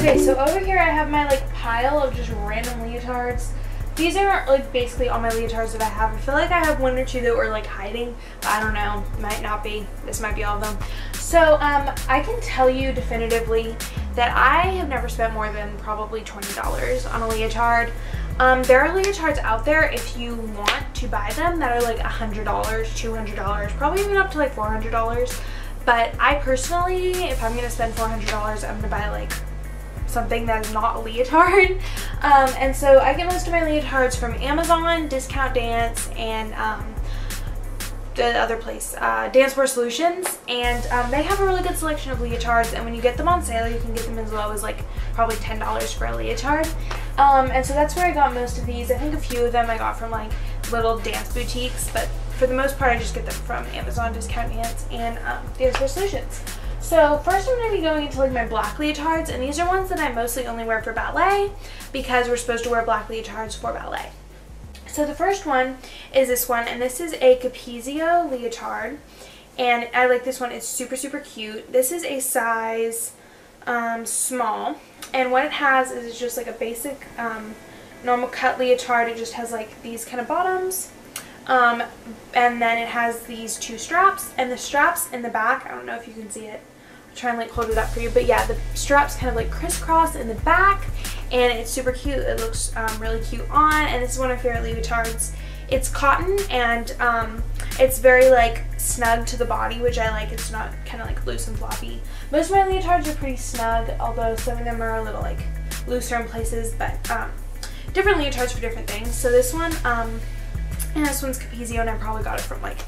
Okay, so over here I have my like pile of just random leotards. These are like basically all my leotards that I have. I feel like I have one or two that were like hiding, but I don't know. Might not be. This might be all of them. So um, I can tell you definitively that I have never spent more than probably $20 on a leotard. Um, there are leotards out there if you want to buy them that are like $100, $200, probably even up to like $400. But I personally, if I'm going to spend $400, I'm going to buy like something that is not a leotard. Um, and so I get most of my leotards from Amazon, Discount Dance, and um, the other place, uh, Dancewear Solutions. And um, they have a really good selection of leotards. And when you get them on sale, you can get them as low as like probably $10 for a leotard. Um, and so that's where I got most of these. I think a few of them I got from like little dance boutiques, but for the most part I just get them from Amazon, Discount Dance, and um, Dancewear Solutions. So first I'm going to be going into like my black leotards and these are ones that I mostly only wear for ballet because we're supposed to wear black leotards for ballet. So the first one is this one and this is a Capezio leotard and I like this one. It's super super cute. This is a size um, small and what it has is just like a basic um, normal cut leotard. It just has like these kind of bottoms um, and then it has these two straps and the straps in the back, I don't know if you can see it, try and like hold it up for you. But yeah, the straps kind of like crisscross in the back and it's super cute. It looks um, really cute on and this is one of my favorite leotards. It's cotton and um, it's very like snug to the body, which I like. It's not kind of like loose and floppy. Most of my leotards are pretty snug, although some of them are a little like looser in places, but um, different leotards for different things. So this one, um, and this one's Capezio and I probably got it from like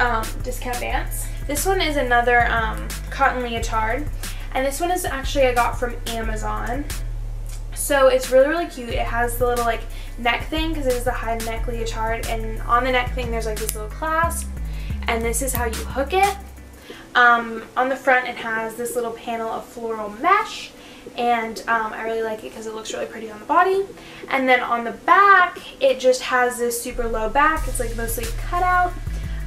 um, Discount Dance. This one is another um, cotton leotard. And this one is actually I got from Amazon. So it's really, really cute. It has the little like neck thing because it is the high neck leotard. And on the neck thing there's like this little clasp. And this is how you hook it. Um, on the front it has this little panel of floral mesh and um, I really like it because it looks really pretty on the body. And then on the back, it just has this super low back. It's like mostly cut out.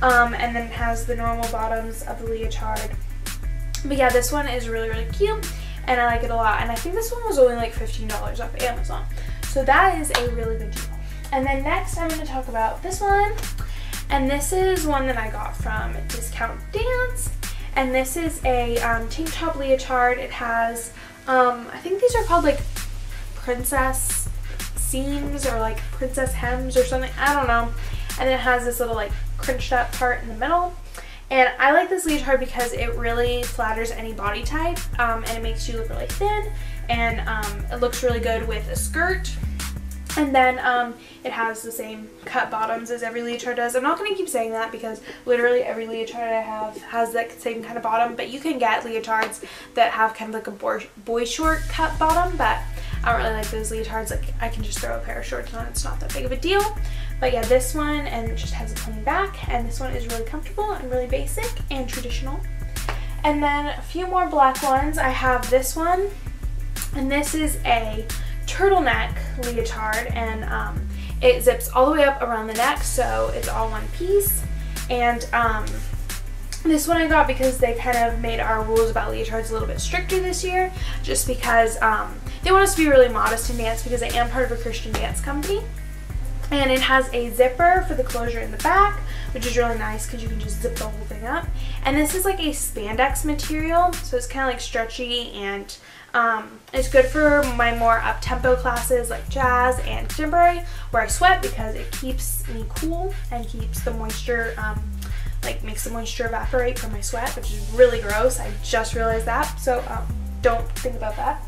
Um, and then it has the normal bottoms of the leotard. But yeah, this one is really, really cute and I like it a lot. And I think this one was only like $15 off Amazon. So that is a really good deal. And then next I'm going to talk about this one. And this is one that I got from Discount Dance. And this is a um, tank top leotard. It has, um, I think these are called like princess seams or like princess hems or something. I don't know. And it has this little like crunched up part in the middle. And I like this leotard because it really flatters any body type um, and it makes you look really thin and um, it looks really good with a skirt. And then um, it has the same cut bottoms as every leotard does. I'm not going to keep saying that because literally every leotard I have has that same kind of bottom. But you can get leotards that have kind of like a boy, boy short cut bottom. But I don't really like those leotards. Like I can just throw a pair of shorts on. It's not that big of a deal. But yeah, this one and just has a plain back and this one is really comfortable and really basic and traditional. And then a few more black ones. I have this one and this is a turtleneck leotard and um, it zips all the way up around the neck so it's all one piece. And um, this one I got because they kind of made our rules about leotards a little bit stricter this year just because um, they want us to be really modest in dance because I am part of a Christian dance company and it has a zipper for the closure in the back which is really nice because you can just zip the whole thing up. And this is like a spandex material so it's kind of like stretchy and um, it's good for my more up-tempo classes like jazz and contemporary where I sweat because it keeps me cool and keeps the moisture um, like makes the moisture evaporate from my sweat which is really gross. I just realized that so um, don't think about that.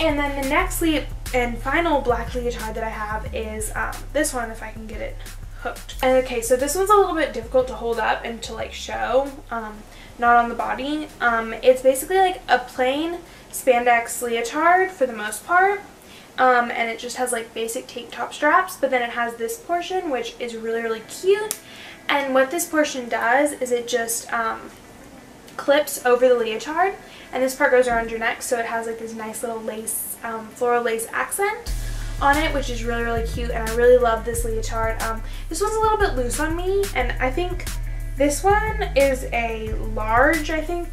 And then the next leap and final black leotard that I have is um, this one if I can get it hooked. And okay, so this one's a little bit difficult to hold up and to like show, um, not on the body. Um, it's basically like a plain spandex leotard for the most part. Um, and it just has like basic tank top straps, but then it has this portion which is really, really cute. And what this portion does is it just um, clips over the leotard and this part goes around your neck so it has like this nice little lace, um, floral lace accent on it which is really really cute and I really love this leotard. Um, this one's a little bit loose on me and I think this one is a large I think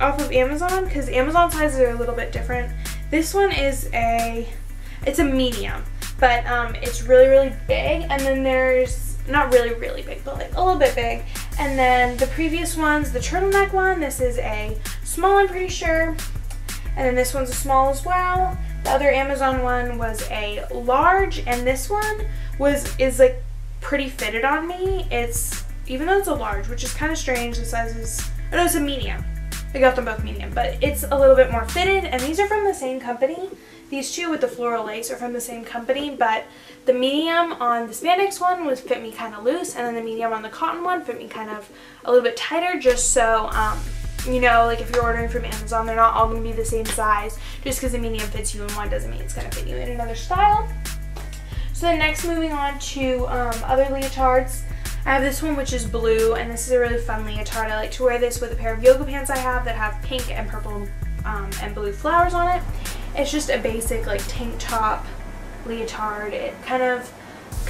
off of Amazon because Amazon sizes are a little bit different This one is a, it's a medium, but um, it's really, really big. And then there's, not really, really big, but like a little bit big. And then the previous ones, the turtleneck one, this is a small, I'm pretty sure. And then this one's a small as well. The other Amazon one was a large, and this one was is like pretty fitted on me. It's, even though it's a large, which is kind of strange, the size is, oh no, it's a medium. I got them both medium, but it's a little bit more fitted, and these are from the same company. These two with the floral lace are from the same company, but the medium on the spandex one was fit me kind of loose, and then the medium on the cotton one fit me kind of a little bit tighter, just so, um, you know, like if you're ordering from Amazon, they're not all to be the same size. Just because the medium fits you in one doesn't mean it's to fit you in another style. So then next moving on to um, other leotards. I have this one which is blue and this is a really fun leotard. I like to wear this with a pair of yoga pants I have that have pink and purple um, and blue flowers on it. It's just a basic like tank top leotard. It kind of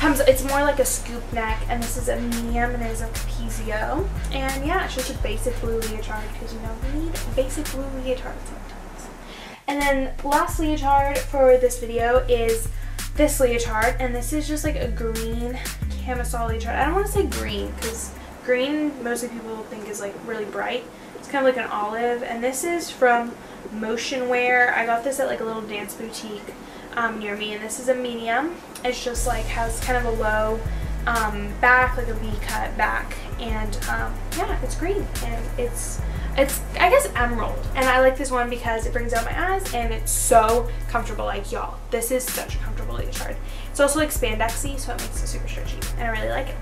comes, it's more like a scoop neck and this is a medium and it is a Capezio. And yeah, it's just a basic blue leotard because you know we need basic blue leotard sometimes. And then last leotard for this video is this leotard and this is just like a green camisole leotard. I don't want to say green because green mostly people think is like really bright. It's kind of like an olive and this is from Motion Wear. I got this at like a little dance boutique um, near me and this is a medium. It's just like has kind of a low um, back, like a V-cut back and um, yeah, it's green and it's it's I guess emerald and I like this one because it brings out my eyes and it's so comfortable like y'all this is such a comfortable leotard it's also like spandexy so it makes it super stretchy and I really like it.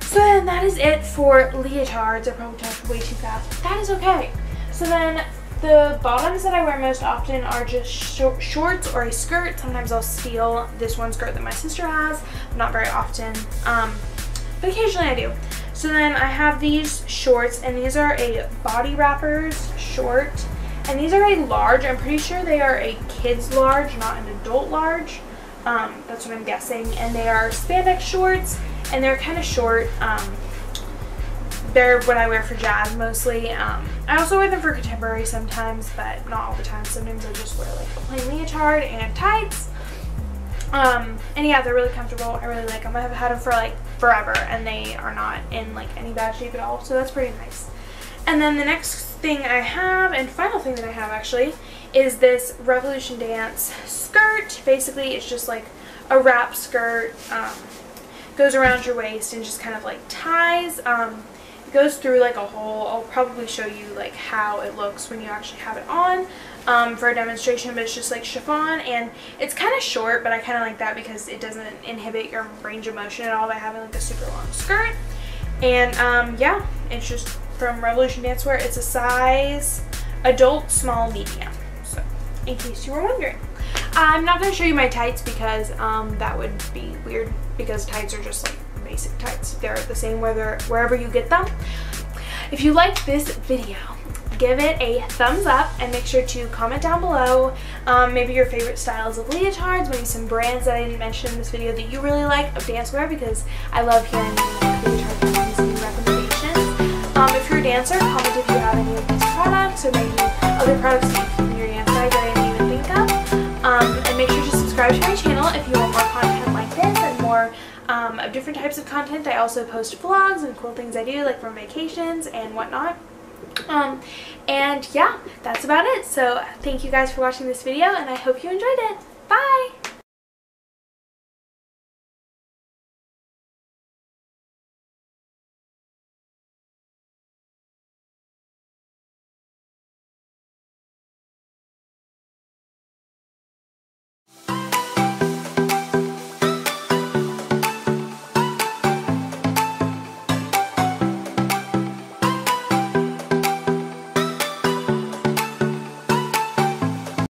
So then that is it for leotards. I probably talked way too fast. That is okay. So then the bottoms that I wear most often are just short, shorts or a skirt. Sometimes I'll steal this one skirt that my sister has, not very often, um, but occasionally I do. So then I have these shorts, and these are a body wrappers short, and these are a large. I'm pretty sure they are a kid's large, not an adult large. Um, that's what I'm guessing. And they are spandex shorts, and they're kind of short. Um, they're what I wear for jazz mostly. Um, I also wear them for contemporary sometimes, but not all the time. Sometimes I just wear like a plain leotard and tights. Um, and yeah, they're really comfortable. I really like them. I've had them for like forever and they are not in like any bad shape at all. So that's pretty nice. And then the next thing I have, and final thing that I have actually, is this Revolution Dance skirt. Basically, it's just like a wrap skirt. Um, goes around your waist and just kind of like ties. Um, goes through like a whole, I'll probably show you like how it looks when you actually have it on um, for a demonstration, but it's just like chiffon and it's kind of short, but I kind of like that because it doesn't inhibit your range of motion at all by having like a super long skirt. And um, yeah, it's just from Revolution Dancewear. It's a size adult, small, medium. So in case you were wondering. I'm not going to show you my tights because um, that would be weird because tights are just like basic tights. They're the same whether wherever you get them. If you like this video, give it a thumbs up and make sure to comment down below um, maybe your favorite styles of leotards, maybe some brands that I didn't mention in this video that you really like of dancewear because I love hearing leotard brands and recommendations. Um, if you're a dancer, comment if you have any of these products or maybe other products that you keep in your that I didn't even think of. Um, and make sure to subscribe to my channel um, of different types of content. I also post vlogs and cool things I do like from vacations and whatnot. Um, and yeah, that's about it. So thank you guys for watching this video and I hope you enjoyed it. Bye!